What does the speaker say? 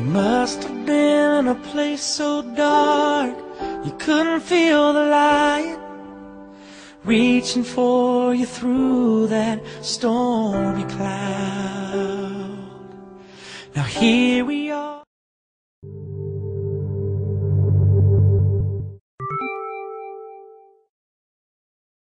must have been a place so dark you couldn't feel the light reaching for you through that stormy cloud. Now here we are.